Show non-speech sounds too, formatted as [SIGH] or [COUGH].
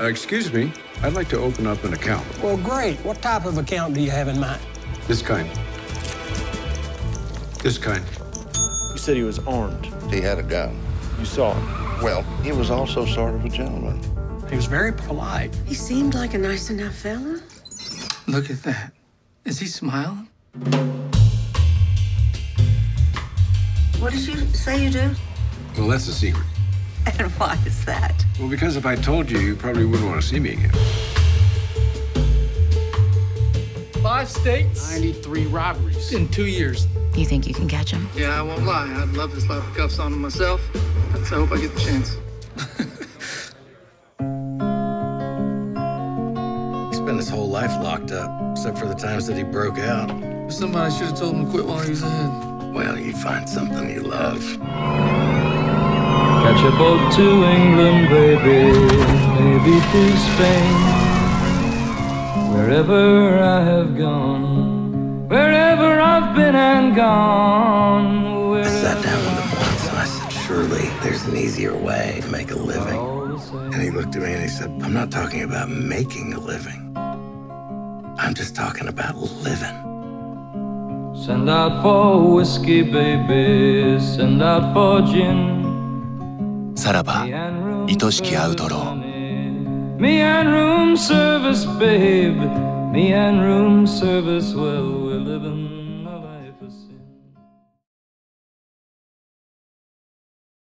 Uh, excuse me, I'd like to open up an account. Well, great. What type of account do you have in mind? This kind. This kind. You said he was armed. He had a gun. You saw him. Well, he was also sort of a gentleman. He was very polite. He seemed like a nice enough fella. Look at that. Is he smiling? What did you say you do? Well, that's a secret. And why is that? Well, because if I told you, you probably wouldn't want to see me again. Five states 93 robberies. in two years. You think you can catch him? Yeah, I won't lie. I'd love to slap the cuffs on him myself. So I hope I get the chance. [LAUGHS] He spent his whole life locked up, except for the times that he broke out. Somebody should have told him to quit while he was ahead. Well, you find something you love. A boat to England, baby, maybe to Spain. Wherever I have gone, wherever I've been and gone. I sat down with him once and I said, Surely there's an easier way to make a living. And he looked at me and he said, I'm not talking about making a living. I'm just talking about living. Send out for whiskey, baby, send out for gin. さらば愛しきアウトロー Me and room service, babe. Me and room service, well, we're living.